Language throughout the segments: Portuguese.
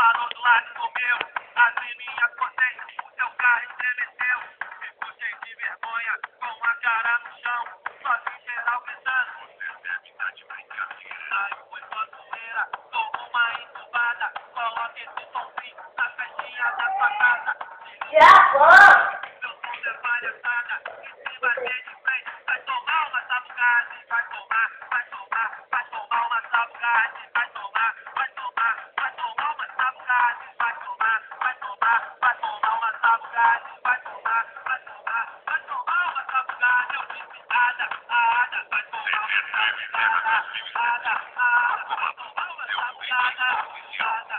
parou do lado do meu, as minhas potências, o seu carro estremeceu. Ficou cheio de vergonha, com a cara no chão, sozinho geral pensando. Gravando. Som é palhaçada, e se bater de frente, vai tomar uma sabucada, vai tomar, vai tomar, vai tomar uma sabucada, vai tomar, vai tomar, vai tomar uma sabucada, vai tomar, vai tomar, vai tomar uma sabucada, vai tomar, vai tomar, vai tomar uma sabucada, eu disse ada, ada, vai tomar uma sabucada, ada, ada, vai tomar uma sabucada, ada, ada, ada,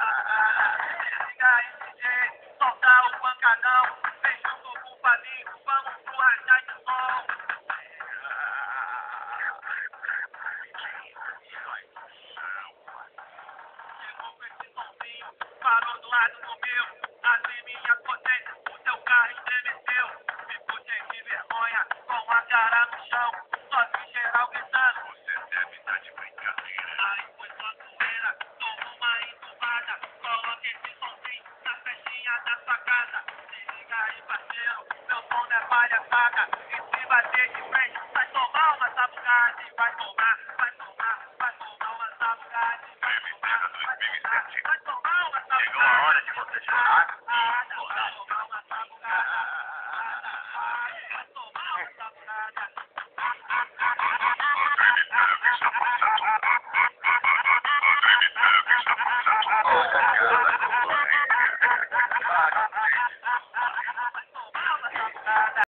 Ficou cheio de vergonha, com a cara no chão, Casa, Se liga aí, parceiro, meu pão não é palha. E se bater de frente, vai tomar uma sabucada e vai tomar, vai tomar, vai tomar uma sabucada. Vai tomar, vai tomar, vai tomar uma sabucada. Chegou a hora de você chorar. Vai tomar uma sabucada. Vai tomar uma sabucada. God.